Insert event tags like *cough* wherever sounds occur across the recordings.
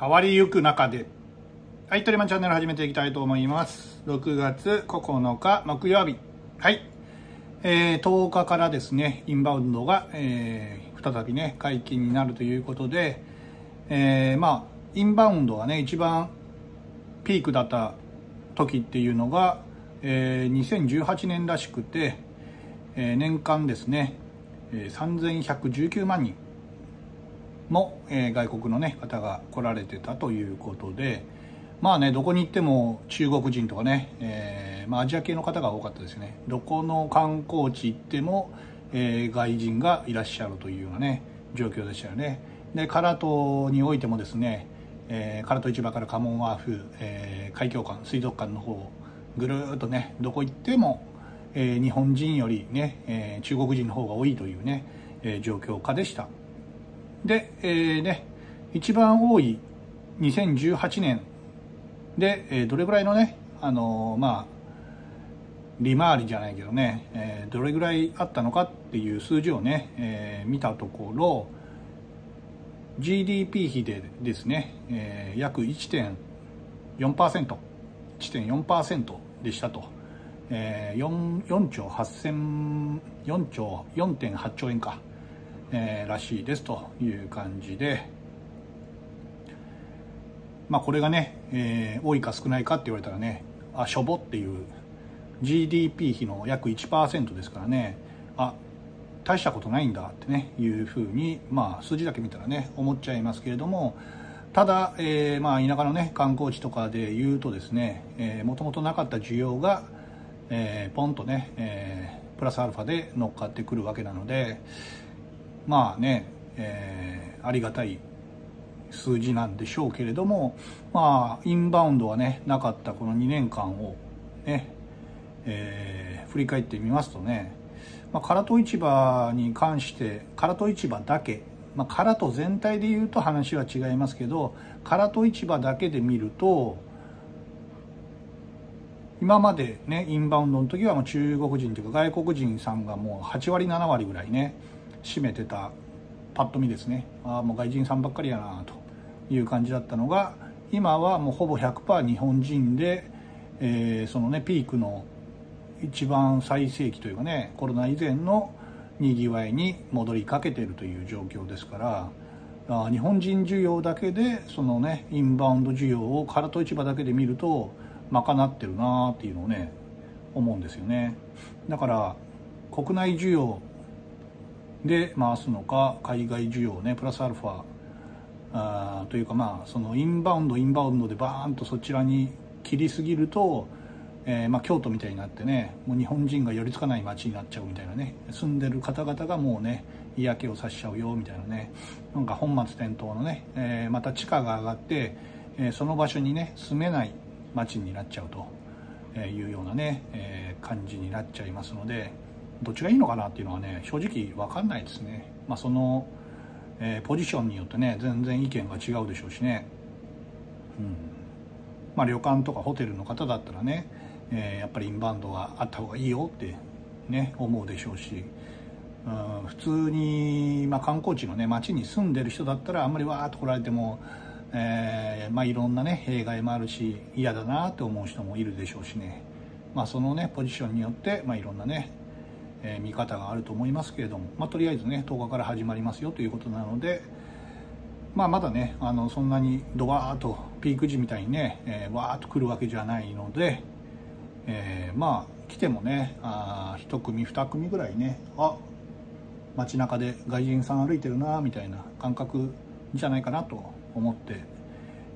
変わりゆく中で。はいトリマンチャンネル始めていきたいと思います。6月9日木曜日。はい。えー、10日からですねインバウンドが、えー、再びね解禁になるということで、えー、まあインバウンドがね一番ピークだった時っていうのが、えー、2018年らしくて、えー、年間ですね、えー、3119万人。も、えー、外国の、ね、方が来られてたということでまあねどこに行っても中国人とかね、えーまあ、アジア系の方が多かったですね。どこの観光地行っても、えー、外人がいらっしゃるというようなね状況でしたよね。で唐戸においてもですね、えー、唐戸市場からカモンワーフ、え、海峡館水族館の方ぐるっとねどこ行っても、えー、日本人よりね、えー、中国人の方が多いというね、えー、状況下でした。で、えー、ね、一番多い2018年で、えー、どれぐらいのね、あのー、まあ、利回りじゃないけどね、えー、どれぐらいあったのかっていう数字をね、えー、見たところ、GDP 比でですね、えー、約1.4%、1.4%でしたと。えー、4, 4兆8000、4兆、4.8兆円か。えー、らしいですという感じで、まあ、これがね、えー、多いか少ないかって言われたらねあしょぼっていう GDP 比の約1%ですからねあ大したことないんだってねいうふうに、まあ、数字だけ見たらね思っちゃいますけれどもただ、えーまあ、田舎のね観光地とかで言うとですねもともとなかった需要が、えー、ポンとね、えー、プラスアルファで乗っかってくるわけなので、まあね、えー、ありがたい数字なんでしょうけれども、まあ、インバウンドはね、なかったこの2年間をね、えー、振り返ってみますとね、まあ、唐戸市場に関して、唐戸市場だけ、まあ、唐戸全体で言うと話は違いますけど、唐戸市場だけで見ると、今までね、インバウンドの時は中国人というか外国人さんがもう8割7割ぐらいね、占めてたパッと見ですね。ああもう外人さんばっかりやなという感じだったのが今はもうほぼ100%日本人で、えー、そのねピークの一番最盛期というかねコロナ以前のにぎわいに戻りかけているという状況ですからあ日本人需要だけでそのねインバウンド需要を唐戸市場だけで見ると賄ってるなっていうのをね思うんですよね。だから国内需要で回すのか海外需要ねプラスアルファあというかまあそのインバウンドインバウンドでバーンとそちらに切りすぎると、えー、まあ京都みたいになってねもう日本人が寄りつかない街になっちゃうみたいなね住んでる方々がもうね嫌気をさしちゃうよみたいなねなんか本末転倒のね、えー、また地価が上がって、えー、その場所にね住めない街になっちゃうというようなね、えー、感じになっちゃいますので。どっちがいいのかなっていうのはね正直分かんないですね、まあ、その、えー、ポジションによってね全然意見が違うでしょうしね、うん。まあ、旅館とかホテルの方だったらね、えー、やっぱりインバウンドがあった方がいいよってね思うでしょうし、うん、普通に、まあ、観光地のね街に住んでる人だったらあんまりわーっと来られてもえー、まあ、いろんなね弊害もあるし嫌だなって思う人もいるでしょうしね、まあ、そのねポジションによって、まあ、いろんなねえ、見方があると思いますけれども、まあ、とりあえずね10日から始まりますよということなので、まあ、まだねあのそんなにドワーッとピーク時みたいにね、えー、わーっと来るわけじゃないので、えー、まあ来てもねあ1組2組ぐらいねあ街中で外人さん歩いてるなみたいな感覚じゃないかなと思って、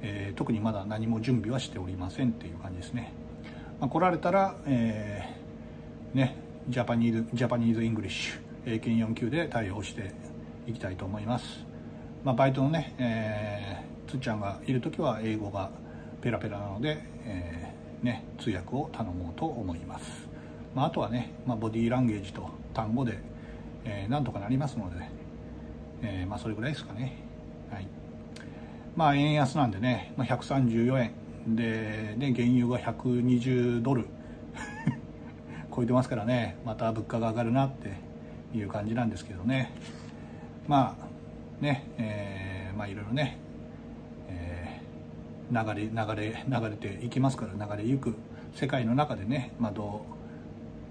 えー、特にまだ何も準備はしておりませんっていう感じですね、まあ、来られたら、えー、ね Japanese Japanese English 英検4級で対応していきたいと思います、まあ、バイトのね、えー、つっちゃんがいる時は英語がペラペラなので、えー、ね、通訳を頼もうと思います、まあ、あとはね、まあ、ボディーランゲージと単語で、えー、なんとかなりますので、えまあ、それぐらいですかね。はい。まあ円安なんでね、まあ、134円。で、ね、原油が120ドル。超えてますからね。また物価が上がるなっていう感じなんですけどね。まあね、えー、まあいろいろね、え流れ流れ流れていきますから流れゆく世界の中でね、まあ、ど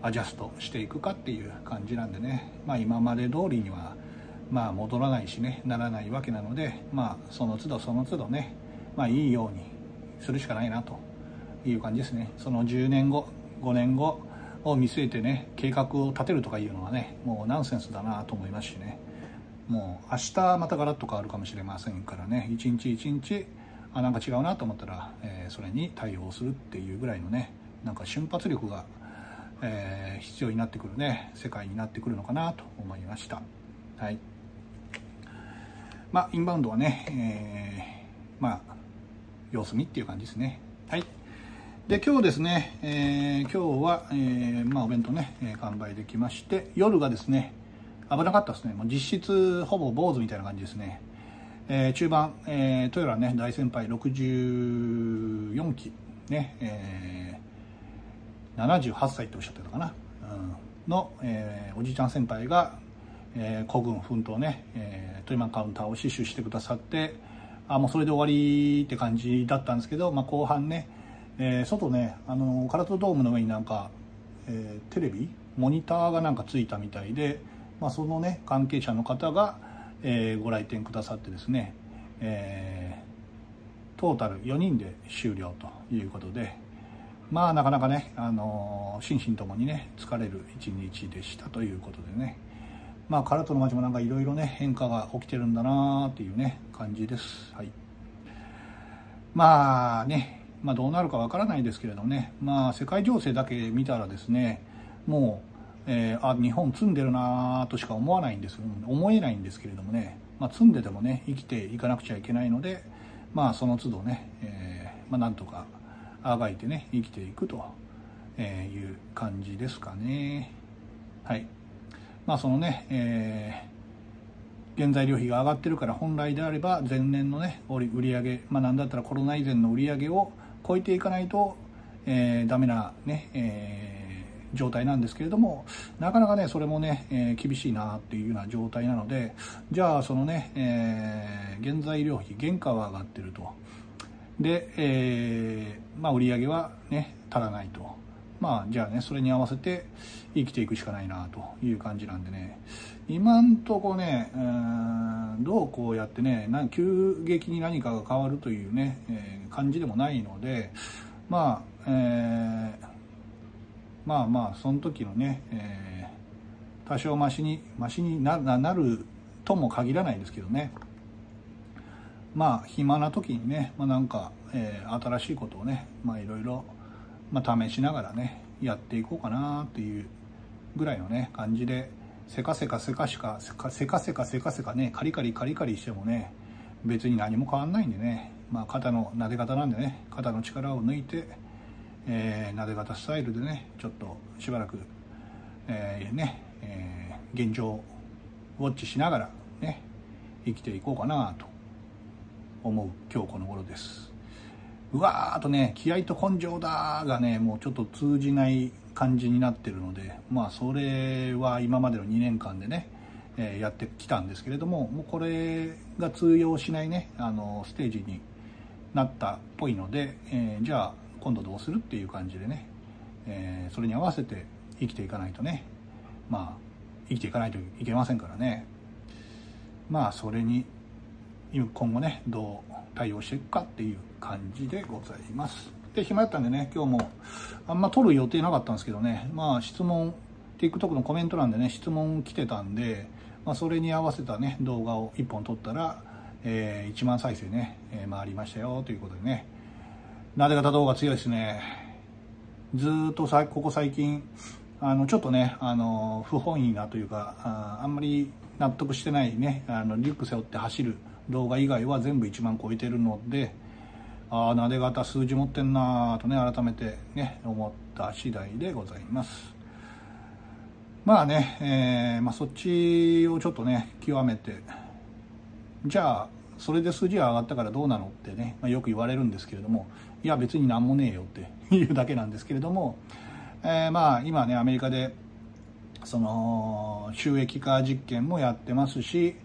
うアジャストしていくかっていう感じなんでね、まあ、今まで通りにはまあ戻らないしねならないわけなので、まあ、その都度その都度ね、まあ、いいようにするしかないなという感じですね。その10年後5年後を見据えてね計画を立てるとかいうのはねもうナンセンスだなと思いますしね。もう明日またガラッと変わるかもしれませんからね。一日一日あなんか違うなと思ったら、えー、それに対応するっていうぐらいのねなんか瞬発力が、えー、必要になってくるね世界になってくるのかなと思いました。はい。まあインバウンドはね、えー、まあ様子見っていう感じですね。はい。で今日ですね、えー、今日は、えー、まあ、お弁当ね、えー、完売できまして夜がですね危なかったですね。もう実質ほぼ坊主みたいな感じですね、えー、中盤、えー、トヨラね大先輩64期ね、えー、78歳っておっしゃってたかな、うん、の、えー、おじいちゃん先輩が、えー、孤軍奮闘ね、えー、トイマンカウンターを死守してくださってあもうそれで終わりって感じだったんですけど、まあ、後半ねえー、外ねあのカラトドームの上になんか、えー、テレビモニターがなんかついたみたいで、まあ、そのね関係者の方が、えー、ご来店くださってですね、えー、トータル4人で終了ということでまあなかなかね、あの心身ともにね疲れる一日でしたということでねまあ唐戸の街もなんかいろいろね変化が起きてるんだなっていうね感じです。はい。まあねまあ、どうなるかわからないですけれどね、まあ、世界情勢だけ見たらですねもう、えー、あ日本積んでるなとしか思わないんです。思えないんですけれどもね、まあ、積んでてもね生きていかなくちゃいけないので、まあ、その都度ね、えーまあ、なんとかあがいてね生きていくという感じですかね。はい。まあそのね、えー、原材料費が上がってるから本来であれば前年のね売り上げまあなんだったらコロナ以前の売り上げを超えていかないと、えー、ダメなね、えー、状態なんですけれどもなかなかねそれもね、えー、厳しいなっていうような状態なのでじゃあそのね、えー、原材料費原価は上がってると。で、えーまあ、売り上げはね足らないと。まあじゃあねそれに合わせて生きていくしかないなという感じなんでね。今んとこね、えー、どうこうやってね急激に何かが変わるというね、えー、感じでもないのでまあ、えー、まあまあその時のね、えー、多少マシにマシにななるとも限らないですけどね。まあ暇な時にね、まあ、なんか、えー、新しいことをねまあいろいろ、まあ、試しながらねやっていこうかなっていうぐらいのね感じでせかせかせかしかせかせかせかせかせかねカリカリカリカリしてもね別に何も変わんないんでねまあ肩の撫で方なんでね肩の力を抜いて、えー、撫で方スタイルでねちょっとしばらく、えー、ね、えー、現状ウォッチしながらね生きていこうかなと思う今日この頃です。うわーとね気合と根性だがねもうちょっと通じない感じになってるのでまあそれは今までの2年間でね、えー、やってきたんですけれどももうこれが通用しないねあのステージになったっぽいので、えー、じゃあ今度どうするっていう感じでね、えー、それに合わせて生きていかないとねまあ生きていかないといけませんからね。まあそれに今後ねどう対応していくかっていう感じでございます。で暇やったんでね今日もあんま撮る予定なかったんですけどねまあ質問 TikTok のコメント欄でね質問来てたんで、まあ、それに合わせたね動画を1本撮ったら、えー、1万再生ね、えー、回りましたよということでねなで方動画強いですねずっとさここ最近あのちょっとねあの不本意なというかああんまり納得してないねあのリュック背負って走る動画以外は全部1万超えてるのでああなで型数字持ってんなとね改めてね思った次第でございます。まあね、えー、まあ、そっちをちょっとね極めてじゃあそれで数字が上がったからどうなのってね、まあ、よく言われるんですけれどもいや別に何もねえよっていうだけなんですけれども、えー、まあ今ねアメリカでその収益化実験もやってますし、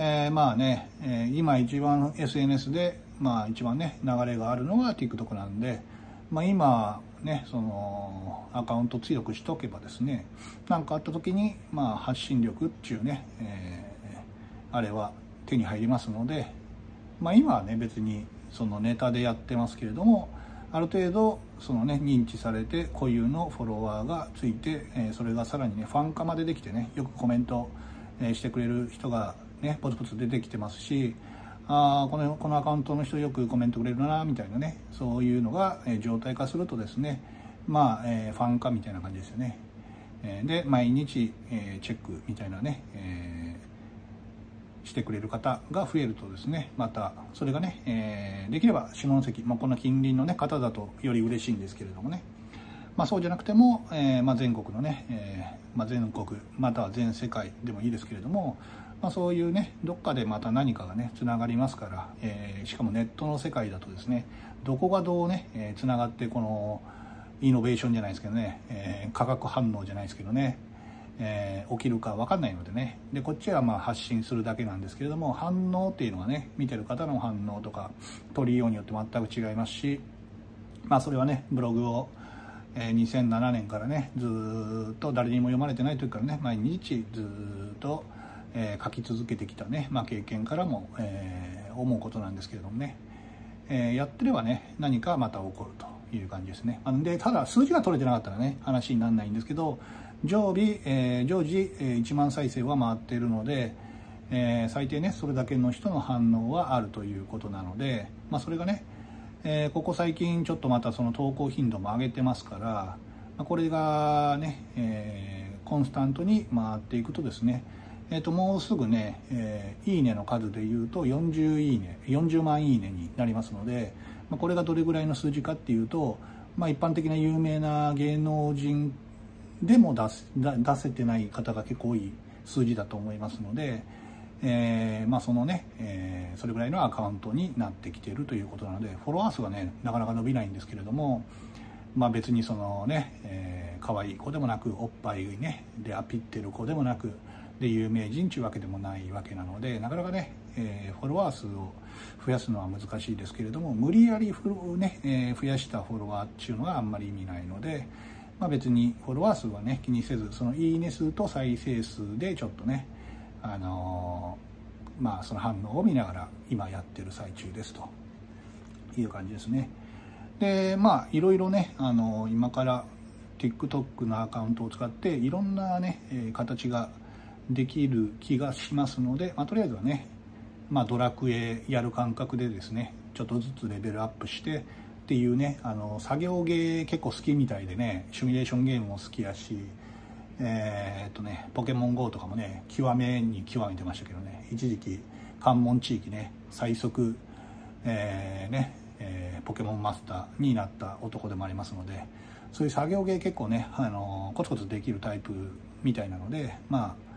えー、まあね、えー、今一番 SNS で、まあ一番ね、流れがあるのが TikTok なんで、まあ今、ね、そのアカウント強くしとけばですね、何かあった時に、まあ発信力っていうね、えー、あれは手に入りますので、まあ今はね、別にそのネタでやってますけれども、ある程度そのね認知されて固有のフォロワーがついて、えそれがさらにねファン化までできてねよくコメント、えしてくれる人がねポツポツ出てきてますしあこのこのアカウントの人よくコメントくれるなみたいなねそういうのが、え状態化するとですねまあ、えファン化みたいな感じですよね、えで毎日、えチェックみたいなね、えしてくれる方が増えるとですねまたそれがね、え、できれば下関、まあ、こんな近隣の、ね、方だとより嬉しいんですけれどもね、まあ、そうじゃなくても、え、まあ、全国のね、えー、ま全国または全世界でもいいですけれども、まあそういうねどっかでまた何かがねつながりますから、えしかもネットの世界だとですねどこがどうねつな、がってこのイノベーションじゃないですけどね、え化学反応じゃないですけどねえー、起きるか分かんないのでねでこっちはまあ発信するだけなんですけれども反応っていうのはね見てる方の反応とか取りようによって全く違いますしまあそれはねブログを、2007年からねずっと誰にも読まれてない時からね毎日ずっと、えー、書き続けてきたね、まあ、経験からも、えー、思うことなんですけれどもね、えー、やってればね何かまた起こるという感じですね。でただ数字が取れてなかったらね話にならないんですけど常備、えー、常時、えー、1万再生は回っているので、えー、最低ねそれだけの人の反応はあるということなので、まあ、それがね、えー、ここ最近ちょっとまたその投稿頻度も上げてますから、まあ、これがね、えー、コンスタントに回っていくとですねえー、ともうすぐね、えー、いいねの数でいうと40いいね40万いいねになりますので、まあ、これがどれぐらいの数字かっていうと、まあ、一般的な有名な芸能人でも出す出せてない方が結構多い数字だと思いますので、えー、まあ、そのね、えー、それぐらいのアカウントになってきているということなのでフォロワー数はねなかなか伸びないんですけれども、まあ、別にそのね、えー、可愛い子でもなくおっぱいねでアピってる子でもなくで有名人というわけでもないわけなのでなかなかね、えー、フォロワー数を増やすのは難しいですけれども無理やりフロ、ねえー、増やしたフォロワーっていうのはあんまり意味ないので、まあ、別にフォロワー数はね気にせずそのいいね数と再生数でちょっとねあのー、まあその反応を見ながら今やってる最中ですと。いう感じですね。でまあいろいろね、あの、今から TikTok のアカウントを使っていろんなね、え、形ができる気がしますので、まあ、とりあえずはね、まあ、ドラクエやる感覚でですねちょっとずつレベルアップしてっていうねあの作業芸結構好きみたいでねシミュレーションゲームも好きやしえー、っとねポケモン GO とかもね極めに極めてましたけどね一時期関門地域ね最速、えー、ね、えー、ポケモンマスターになった男でもありますのでそういう作業芸結構ねあのコツコツできるタイプみたいなのでまあ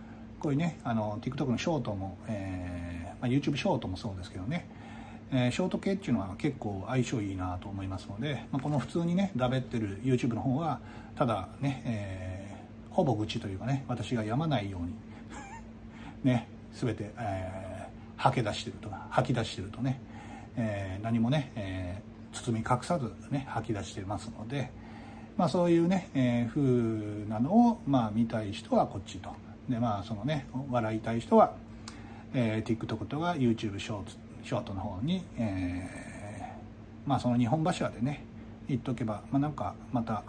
こういうねあの TikTok のショートも、えーまあ、YouTube ショートもそうですけどね。えー、ショート系っていうのは結構相性いいなと思いますので、まあ、この普通にねだべってる YouTube の方はただね、えー、ほぼ愚痴というかね私がやまないように *laughs* ね全て、えー、吐け出してるとか吐き出してるとね、えー、何もね、えー、包み隠さずね吐き出してますので、まあ、そういうね、えー、風なのを、まあ、見たい人はこっちと。でまあそのね笑いたい人は、えー、TikTok とか YouTube ショーツショートの方に、えー、まあその日本柱でね言っとけば、まあ、なんかまた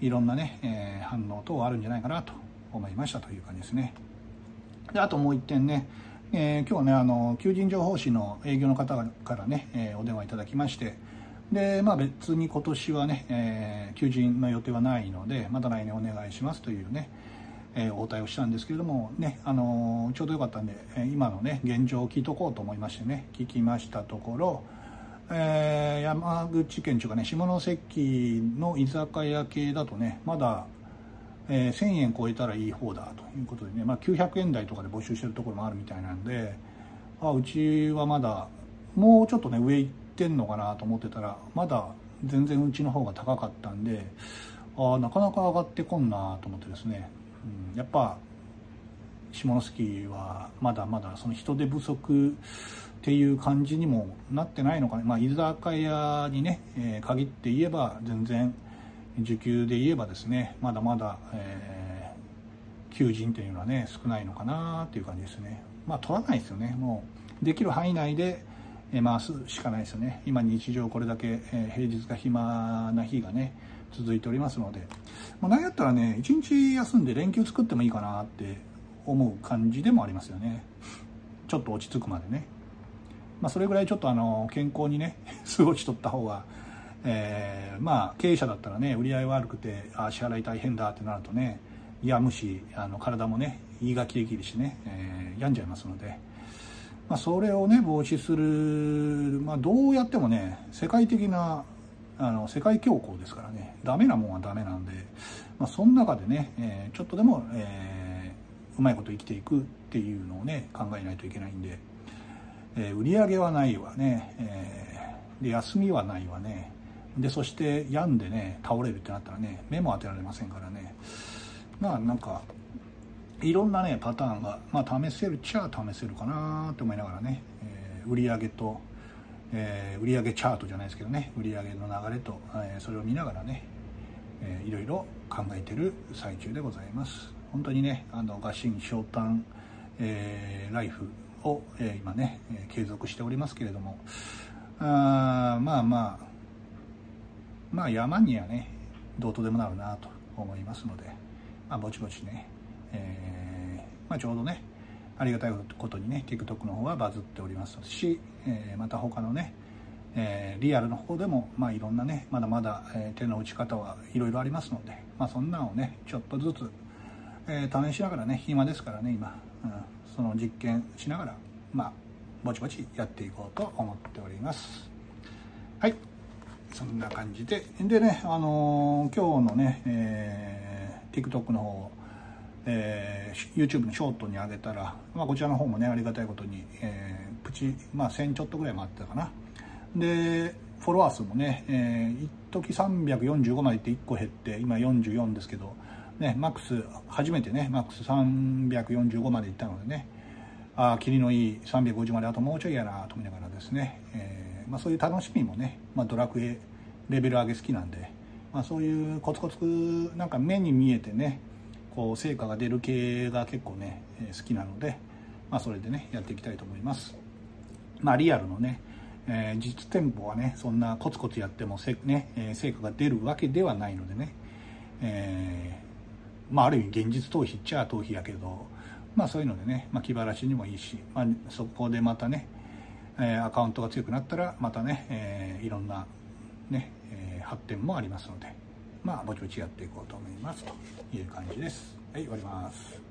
いろんなね、えー、反応等あるんじゃないかなと思いましたという感じですね。であともう一点ね、えー、今日ねあの求人情報誌の営業の方からね、えー、お電話いただきましてでまあ別に今年はね、えー、求人の予定はないのでまた来年お願いしますというねえ、応対をしたんですけれども、ねあの、ちょうどよかったんで、え、今の、ね、現状を聞いとこうと思いましてね聞きましたところ、えー、山口県というかね下関の居酒屋系だとねまだ、えー、1000円超えたらいい方だということでね、まあ、900円台とかで募集してるところもあるみたいなんであうちはまだもうちょっとね上行ってんのかなと思ってたらまだ全然うちの方が高かったんであなかなか上がってこんなと思ってですねうん、やっぱ下関はまだまだその人手不足っていう感じにもなってないのかな、まあ、居酒屋にね、えー、限って言えば全然受給で言えばですねまだまだ、えー、求人っていうのはね少ないのかなっていう感じですね。まあ取らないですよね。もうできる範囲内で回すしかないですよね。今日常これだけ、え平日が暇な日がね続いておりますので、まあ、何やったらね一日休んで連休作ってもいいかなって思う感じでもありますよね。ちょっと落ち着くまでね。まあ、それぐらいちょっとあの健康にね *laughs* 過ごしとった方が、えー、まあ経営者だったらね売り上げ悪くてあ支払い大変だってなるとね病むしあの体もね胃がキリキリしてね、えー、病んじゃいますので、まあ、それをね防止する、まあ、どうやってもね世界的なあの世界恐慌ですからねダメなもんはダメなんで、まあ、その中でね、えー、ちょっとでも、えー、うまいこと生きていくっていうのをね考えないといけないんで。えー、売り上げはないわね、えー、で休みはないわねでそして病んでね倒れるってなったらね目も当てられませんからねまあなんかいろんなねパターンが、まあ、試せるっちゃ試せるかなと思いながらね、えー、売上と、えー、売上チャートじゃないですけどね売上の流れと、えー、それを見ながらね、えー、いろいろ考えてる最中でございます。本当にねあの合心昇胆、えー、ライフを、え今ね、え継続しておりますけれどもあまあまあまあ山にはねどうとでもなるなと思いますので、まあ、ぼちぼちね、えー、まあ、ちょうどねありがたいことにね TikTok の方はバズっておりますし、えー、また他のね、えー、リアルの方でも、まあ、いろんなねまだまだ、え手の打ち方はいろいろありますので、まあ、そんなのをねちょっとずつ、え試しながらね暇ですからね今、うん、その実験しながらまあぼちぼちやっていこうと思っております。はい。そんな感じででねあの、今日のね、え、TikTok の方えー、YouTube のショートに上げたら、まあ、こちらの方もねありがたいことに、えー、プチ、まあ、1000ちょっとぐらいもあったかな。でフォロワー数もね、えー、一時345までいって1個減って今44ですけどね、マックス、初めてね、マックス345までいったのでね、ああ、霧のいい350まであともうちょいやなと思いながらですね、えー、まあ、そういう楽しみもね、まあ、ドラクエレベル上げ好きなんで、まあ、そういうコツコツなんか目に見えてねこう成果が出る系が結構ね、えー、好きなので、まあ、それでねやっていきたいと思います。まあリアルのね、えー、実店舗はねそんなコツコツやってもせ、ねえ成果が出るわけではないのでね、えまあ、ある意味現実逃避っちゃ逃避やけど、まあ、そういうのでね、まあ、気晴らしにもいいし、まあ、そこでまたね、えー、アカウントが強くなったらまたね、えー、いろんな、ねえー、発展もありますので、まあ、ぼちぼちやっていこうと思いますという感じです。はい、終わります。